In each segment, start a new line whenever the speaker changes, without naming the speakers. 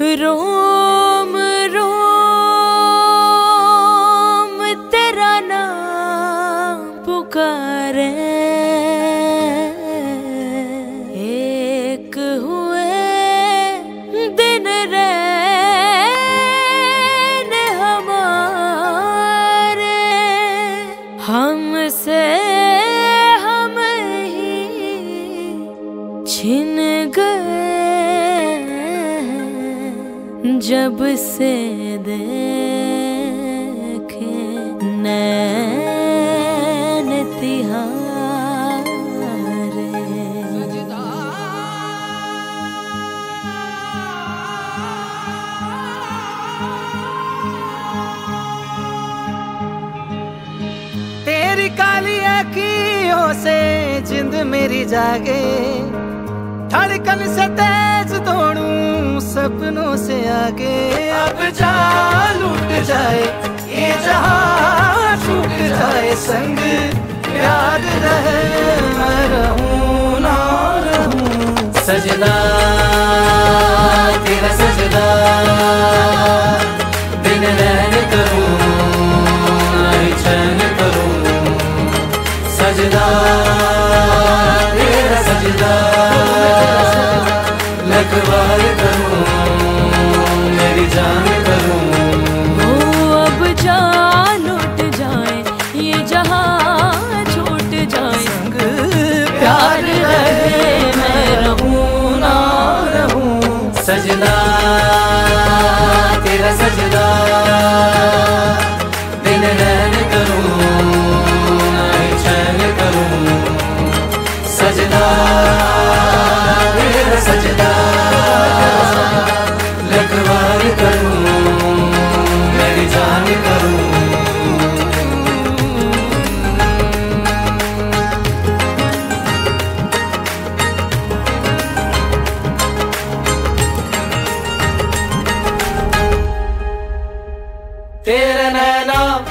रोम रोम, तेरा नाम पुकारे। एक हुए दिन रैन हमारे। हमसे हम ही छिन गए। जब से देखे नैन तिहारे।
तेरी काली अखियों से जिंद मेरी जागे, धड़कन से तेज दौड़ूं सपनों से आगे। अब जा लूट जाए ये जहाँ छूट जाए संग। याद रहे मैं रहूँ ना रहूँ। सजदा सजदा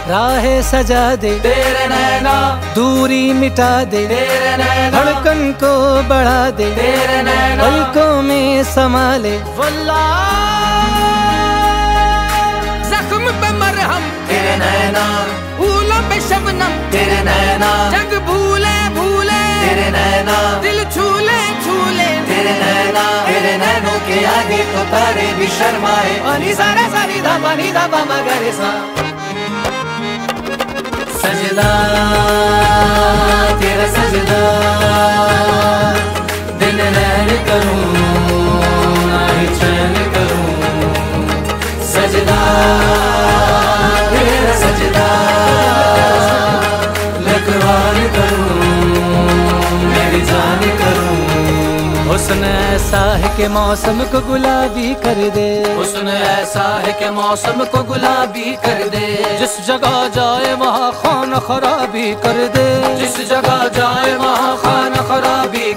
राहे सजा दे। तेरे नैना। दूरी मिटा दे। तेरे नैना। धड़कन को बढ़ा दे। तेरे नैना। पलकों में संभाले। वल्ला।
जख्म पे मरहम
तेरे नैना।
फूलों पे शबनम।
तेरे नैना।
जग भूले भूले।
तेरे नैना।
दिल छूले छूले।
तेरे नैना। तेरे नैनों के आगे तो तारे भी शर्माए। पानी सारा सारी धा पानी धा पा मगरे सा। Love. हुस्न ऐसा है कि मौसम को गुलाबी कर दे। उसने ऐसा है कि मौसम को गुलाबी कर दे। जिस जगह जाए वहाँ खान खराबी कर दे। जिस जगह जाए वहाँ खान खराबी